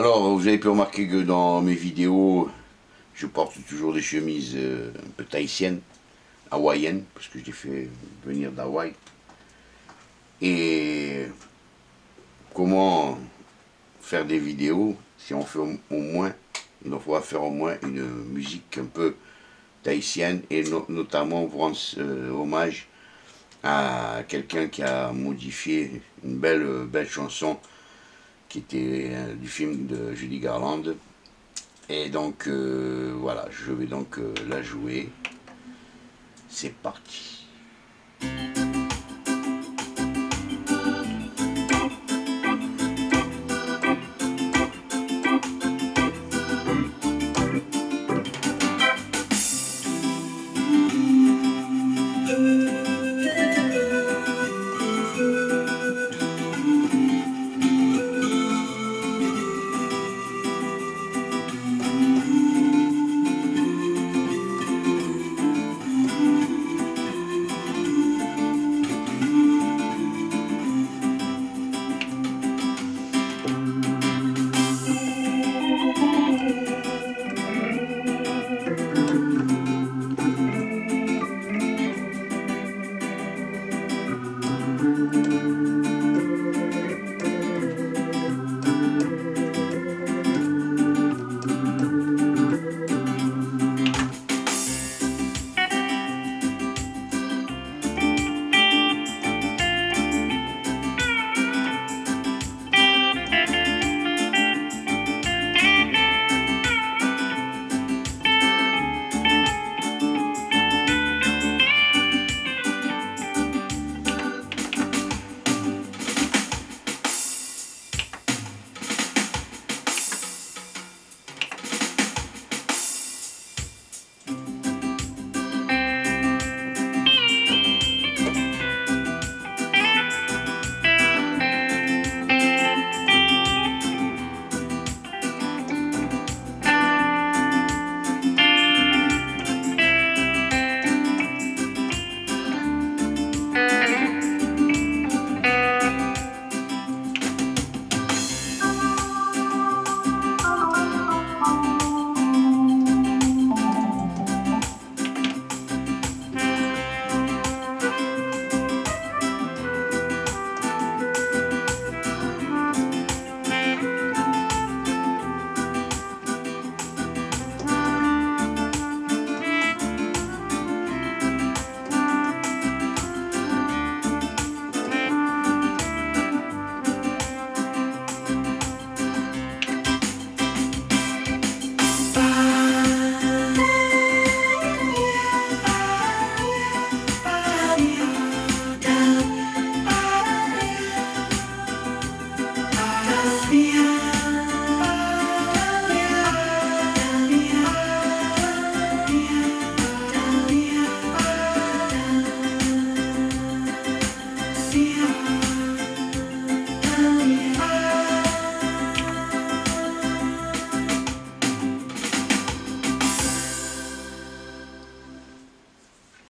Alors, vous avez pu remarquer que dans mes vidéos, je porte toujours des chemises euh, un peu tahitiennes, hawaïennes, parce que je les fais venir d'Hawaï. Et comment faire des vidéos si on fait au, moins, il faudra faire au moins une musique un peu tahitienne et notamment rendre euh, hommage à quelqu'un qui a modifié une belle, belle chanson qui était euh, du film de Judy Garland. Et donc euh, voilà, je vais donc la jouer. C'est parti.